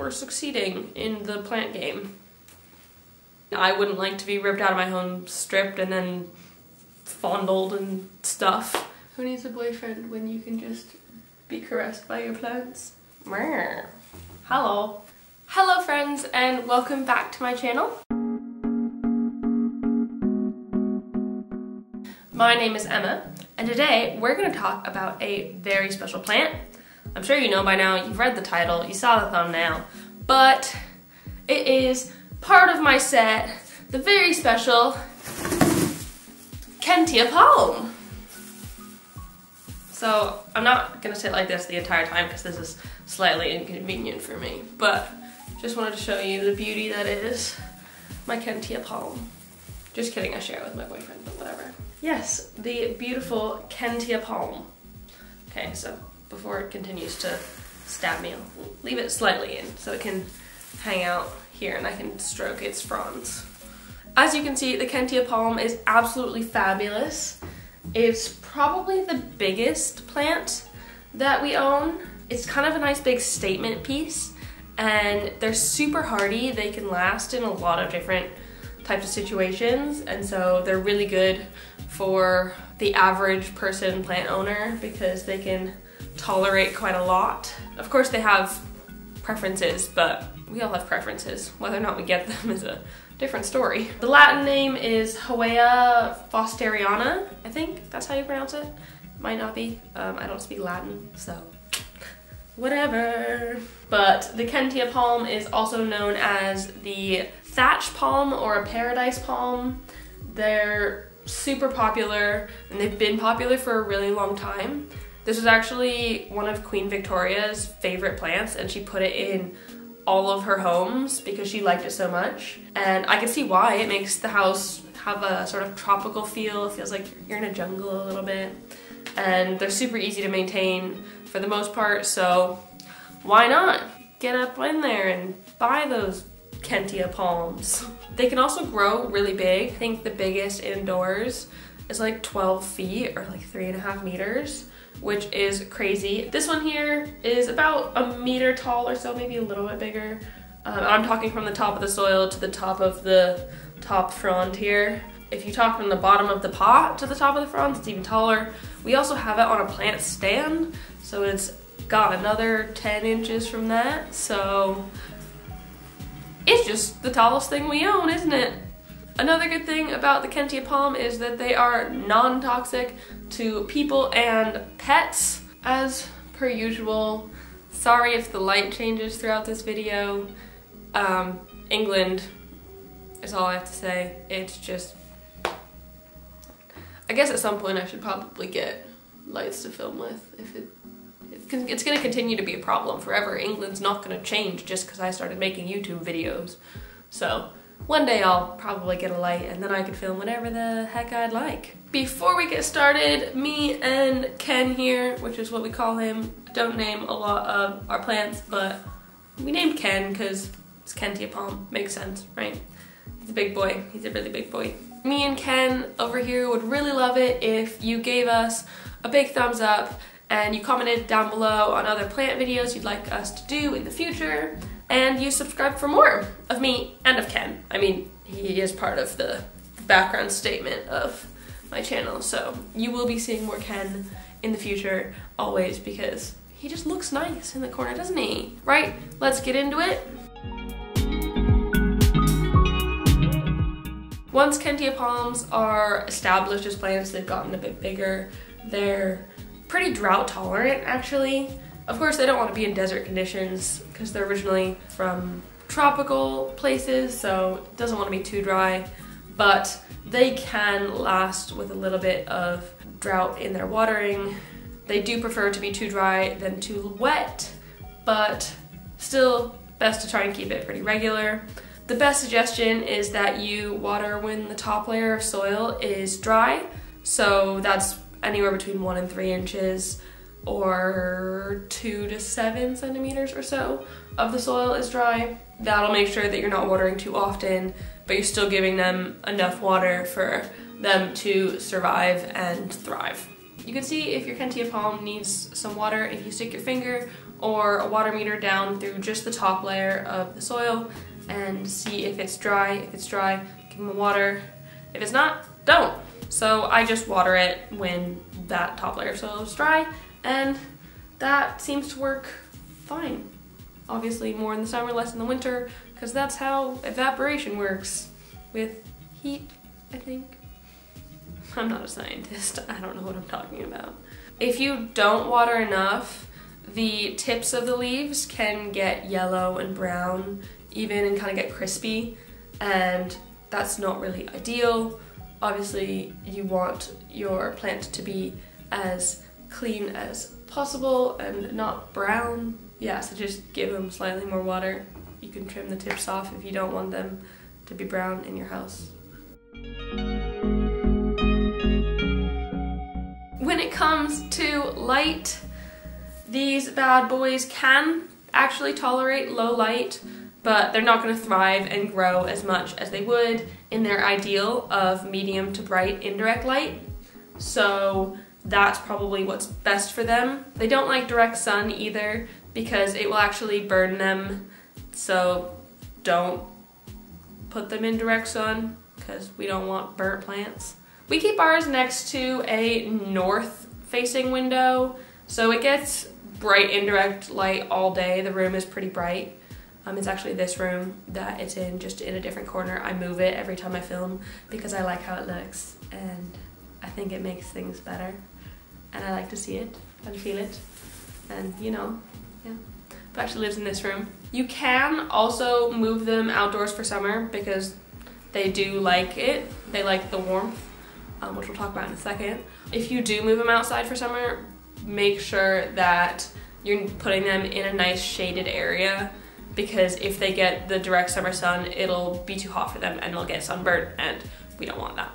We're succeeding in the plant game. I wouldn't like to be ripped out of my home, stripped, and then fondled and stuff. Who needs a boyfriend when you can just be caressed by your plants? Hello. Hello friends and welcome back to my channel. My name is Emma and today we're going to talk about a very special plant. I'm sure you know by now, you've read the title, you saw the thumbnail, but it is part of my set, the very special Kentia palm. So I'm not gonna sit like this the entire time because this is slightly inconvenient for me, but just wanted to show you the beauty that is my Kentia palm. Just kidding, I share it with my boyfriend, but whatever. Yes, the beautiful Kentia palm. Okay, so before it continues to stab me, leave it slightly in so it can hang out here and I can stroke its fronds. As you can see, the Kentia palm is absolutely fabulous. It's probably the biggest plant that we own. It's kind of a nice big statement piece and they're super hardy. They can last in a lot of different types of situations and so they're really good for the average person plant owner because they can tolerate quite a lot. Of course they have preferences, but we all have preferences. Whether or not we get them is a different story. The Latin name is Howea fosteriana, I think that's how you pronounce it. Might not be, um, I don't speak Latin, so whatever. But the Kentia palm is also known as the thatch palm or a paradise palm. They're super popular and they've been popular for a really long time. This was actually one of Queen Victoria's favorite plants and she put it in all of her homes because she liked it so much. And I can see why. It makes the house have a sort of tropical feel. It feels like you're in a jungle a little bit. And they're super easy to maintain for the most part, so why not get up in there and buy those Kentia palms. They can also grow really big. I think the biggest indoors is like 12 feet or like three and a half meters which is crazy. This one here is about a meter tall or so, maybe a little bit bigger. Um, I'm talking from the top of the soil to the top of the top frond here. If you talk from the bottom of the pot to the top of the fronds, it's even taller. We also have it on a plant stand, so it's got another 10 inches from that. So it's just the tallest thing we own, isn't it? Another good thing about the Kentia palm is that they are non-toxic to people and pets. As per usual, sorry if the light changes throughout this video. Um, England is all I have to say. It's just... I guess at some point I should probably get lights to film with if it it's going to continue to be a problem forever. England's not going to change just because I started making YouTube videos. So one day I'll probably get a light and then I can film whatever the heck I'd like. Before we get started, me and Ken here, which is what we call him, don't name a lot of our plants, but we named Ken because it's Kentia palm. Makes sense, right? He's a big boy. He's a really big boy. Me and Ken over here would really love it if you gave us a big thumbs up and you commented down below on other plant videos you'd like us to do in the future and you subscribe for more of me and of Ken. I mean, he is part of the background statement of my channel, so you will be seeing more Ken in the future always because he just looks nice in the corner, doesn't he? Right, let's get into it. Once Kentia palms are established as plants, they've gotten a bit bigger, they're pretty drought tolerant actually. Of course, they don't want to be in desert conditions because they're originally from tropical places, so it doesn't want to be too dry, but they can last with a little bit of drought in their watering. They do prefer to be too dry than too wet, but still best to try and keep it pretty regular. The best suggestion is that you water when the top layer of soil is dry, so that's anywhere between one and three inches or two to seven centimeters or so of the soil is dry. That'll make sure that you're not watering too often, but you're still giving them enough water for them to survive and thrive. You can see if your Kentia palm needs some water if you stick your finger or a water meter down through just the top layer of the soil and see if it's dry. If it's dry, give them water. If it's not, don't. So I just water it when that top layer of soil is dry and that seems to work fine. Obviously more in the summer, less in the winter, because that's how evaporation works with heat, I think. I'm not a scientist, I don't know what I'm talking about. If you don't water enough, the tips of the leaves can get yellow and brown even and kind of get crispy and that's not really ideal. Obviously you want your plant to be as clean as possible and not brown. Yeah, so just give them slightly more water. You can trim the tips off if you don't want them to be brown in your house. When it comes to light, these bad boys can actually tolerate low light, but they're not going to thrive and grow as much as they would in their ideal of medium to bright indirect light. So that's probably what's best for them. They don't like direct sun either because it will actually burn them. So don't put them in direct sun because we don't want burnt plants. We keep ours next to a north facing window so it gets bright indirect light all day. The room is pretty bright. Um, it's actually this room that it's in, just in a different corner. I move it every time I film because I like how it looks and I think it makes things better. And I like to see it and feel it and you know, yeah. But actually lives in this room. You can also move them outdoors for summer because they do like it. They like the warmth, um, which we'll talk about in a second. If you do move them outside for summer, make sure that you're putting them in a nice shaded area because if they get the direct summer sun, it'll be too hot for them and they'll get sunburned and we don't want that.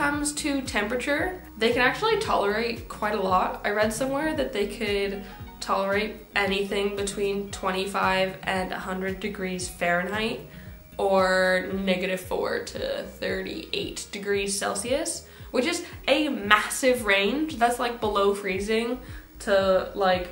Comes to temperature, they can actually tolerate quite a lot. I read somewhere that they could tolerate anything between 25 and 100 degrees Fahrenheit or negative 4 to 38 degrees Celsius, which is a massive range. That's like below freezing to like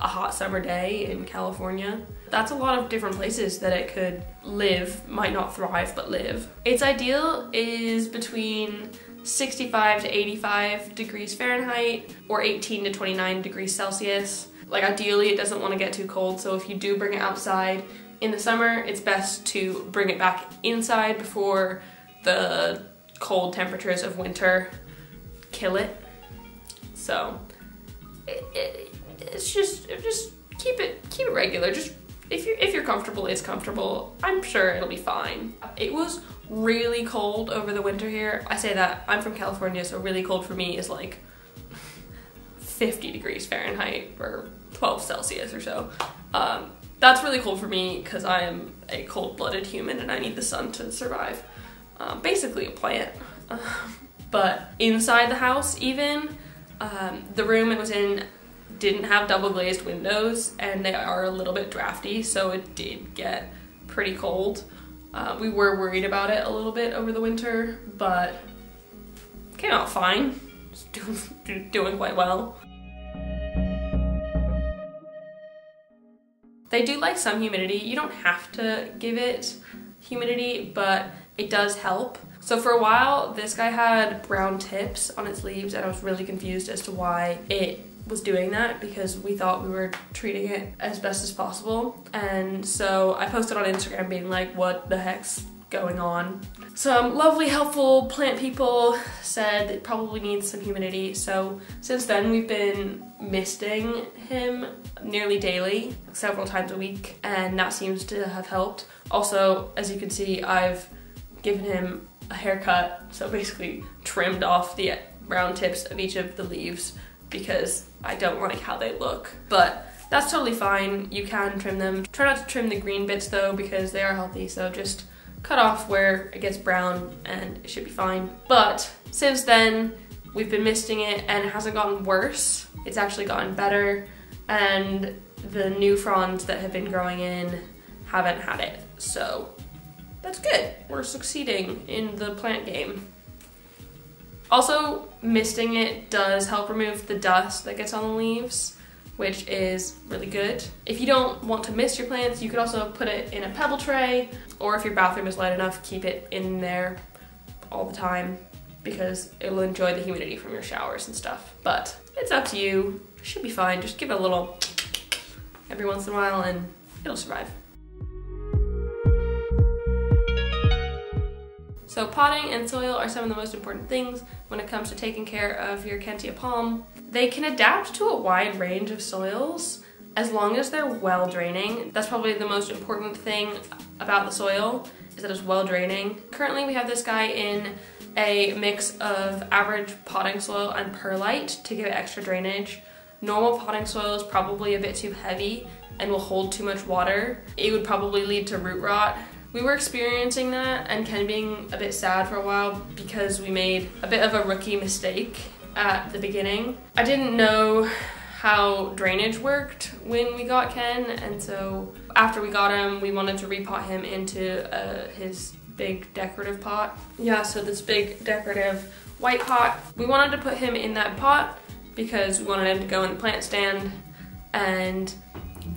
a hot summer day in California. That's a lot of different places that it could live, might not thrive, but live. Its ideal is between 65 to 85 degrees Fahrenheit or 18 to 29 degrees Celsius. Like ideally it doesn't want to get too cold, so if you do bring it outside, in the summer, it's best to bring it back inside before the cold temperatures of winter kill it. So it, it, it's just just keep it keep it regular. Just if you're, if you're comfortable, it's comfortable. I'm sure it'll be fine. It was really cold over the winter here. I say that I'm from California, so really cold for me is like 50 degrees Fahrenheit or 12 Celsius or so. Um, that's really cold for me because I am a cold-blooded human and I need the sun to survive. Um, basically a plant. but inside the house even, um, the room it was in didn't have double glazed windows and they are a little bit drafty so it did get pretty cold. Uh, we were worried about it a little bit over the winter but came out fine. Doing, doing quite well. They do like some humidity. You don't have to give it humidity, but it does help. So for a while, this guy had brown tips on its leaves and I was really confused as to why it was doing that because we thought we were treating it as best as possible. And so I posted on Instagram being like, what the heck's going on? Some lovely, helpful plant people said it probably needs some humidity. So since then we've been misting him nearly daily, several times a week, and that seems to have helped. Also, as you can see, I've given him a haircut, so basically trimmed off the brown tips of each of the leaves because I don't like how they look. But that's totally fine. You can trim them. Try not to trim the green bits though because they are healthy, so just cut off where it gets brown and it should be fine. But since then, we've been misting it and it hasn't gotten worse. It's actually gotten better and the new fronds that have been growing in haven't had it. So that's good. We're succeeding in the plant game. Also, misting it does help remove the dust that gets on the leaves which is really good. If you don't want to mist your plants, you could also put it in a pebble tray, or if your bathroom is light enough, keep it in there all the time because it'll enjoy the humidity from your showers and stuff. But it's up to you. It should be fine. Just give it a little every once in a while and it'll survive. So potting and soil are some of the most important things when it comes to taking care of your Kentia palm. They can adapt to a wide range of soils as long as they're well draining. That's probably the most important thing about the soil is that it's well draining. Currently we have this guy in a mix of average potting soil and perlite to give it extra drainage. Normal potting soil is probably a bit too heavy and will hold too much water. It would probably lead to root rot. We were experiencing that and Ken being a bit sad for a while because we made a bit of a rookie mistake at the beginning. I didn't know how drainage worked when we got Ken and so after we got him we wanted to repot him into uh, his big decorative pot. Yeah, so this big decorative white pot. We wanted to put him in that pot because we wanted him to go in the plant stand and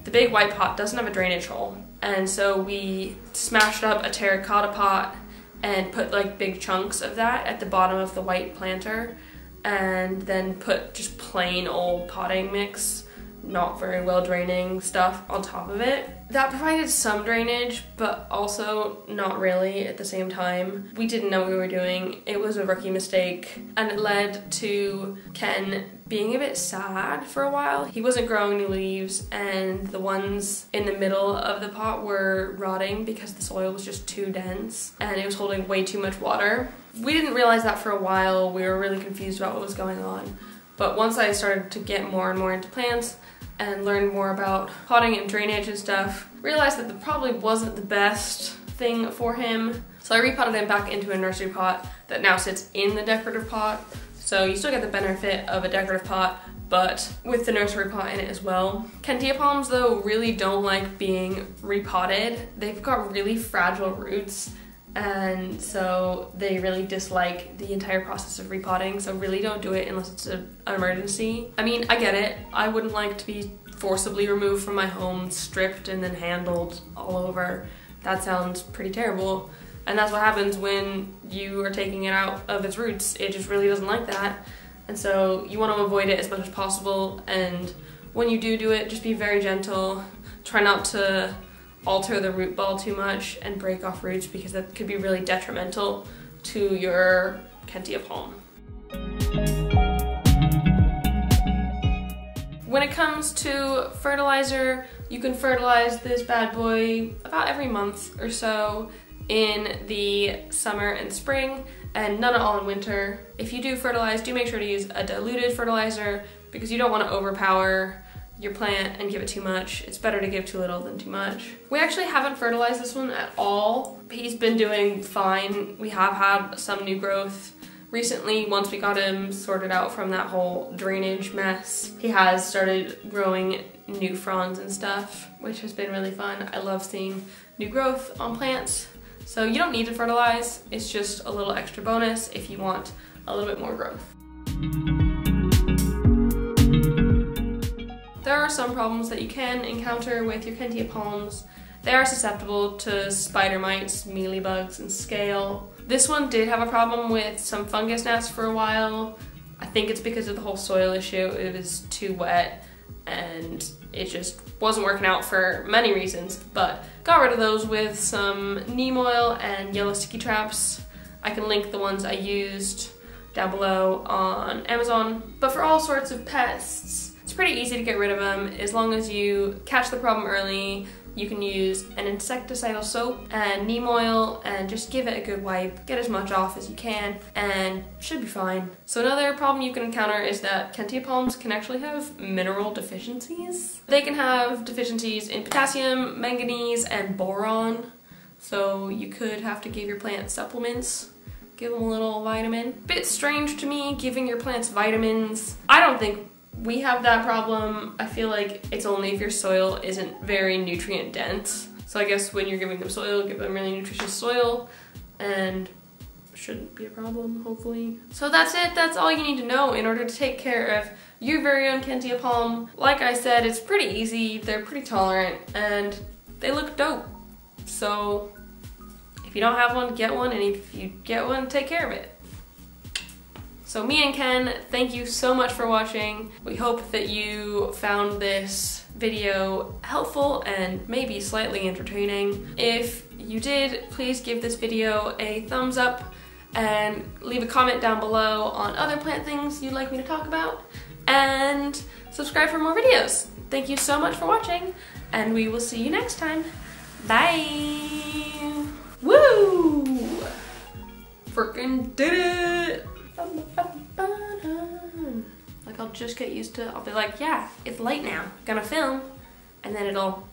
the big white pot doesn't have a drainage hole and so we smashed up a terracotta pot and put like big chunks of that at the bottom of the white planter and then put just plain old potting mix, not very well draining stuff on top of it. That provided some drainage, but also not really at the same time. We didn't know what we were doing. It was a rookie mistake, and it led to Ken being a bit sad for a while. He wasn't growing new leaves, and the ones in the middle of the pot were rotting because the soil was just too dense and it was holding way too much water. We didn't realize that for a while. We were really confused about what was going on. But once I started to get more and more into plants and learn more about potting and drainage and stuff, realized that the probably wasn't the best thing for him. So I repotted him back into a nursery pot that now sits in the decorative pot. So you still get the benefit of a decorative pot, but with the nursery pot in it as well. Kentia palms though really don't like being repotted. They've got really fragile roots and so they really dislike the entire process of repotting so really don't do it unless it's a, an emergency. I mean i get it. I wouldn't like to be forcibly removed from my home stripped and then handled all over. That sounds pretty terrible. And that's what happens when you are taking it out of its roots. It just really doesn't like that. And so you want to avoid it as much as possible. And when you do do it just be very gentle. Try not to alter the root ball too much and break off roots because that could be really detrimental to your Kentia palm. When it comes to fertilizer, you can fertilize this bad boy about every month or so in the summer and spring and none at all in winter. If you do fertilize, do make sure to use a diluted fertilizer because you don't want to overpower your plant and give it too much. It's better to give too little than too much. We actually haven't fertilized this one at all. He's been doing fine. We have had some new growth recently once we got him sorted out from that whole drainage mess. He has started growing new fronds and stuff, which has been really fun. I love seeing new growth on plants. So you don't need to fertilize. It's just a little extra bonus if you want a little bit more growth. There are some problems that you can encounter with your Kentia palms. They are susceptible to spider mites, mealybugs, and scale. This one did have a problem with some fungus gnats for a while. I think it's because of the whole soil issue. It was too wet and it just wasn't working out for many reasons, but got rid of those with some neem oil and yellow sticky traps. I can link the ones I used down below on Amazon. But for all sorts of pests, it's pretty easy to get rid of them as long as you catch the problem early. You can use an insecticidal soap and neem oil and just give it a good wipe. Get as much off as you can and should be fine. So another problem you can encounter is that Kentia palms can actually have mineral deficiencies. They can have deficiencies in potassium, manganese, and boron. So you could have to give your plant supplements give them a little vitamin. Bit strange to me giving your plants vitamins. I don't think we have that problem. I feel like it's only if your soil isn't very nutrient dense. So I guess when you're giving them soil, give them really nutritious soil and shouldn't be a problem, hopefully. So that's it. That's all you need to know in order to take care of your very own Kentia palm. Like I said, it's pretty easy. They're pretty tolerant and they look dope. So if you don't have one, get one. And if you get one, take care of it. So me and Ken, thank you so much for watching. We hope that you found this video helpful and maybe slightly entertaining. If you did, please give this video a thumbs up and leave a comment down below on other plant things you'd like me to talk about and subscribe for more videos. Thank you so much for watching and we will see you next time. Bye! Woo! Freaking did it! Like I'll just get used to, I'll be like, yeah, it's late now, gonna film, and then it'll,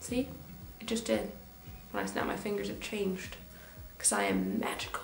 see? It just did. When I snap my fingers, it changed. Because I am magical.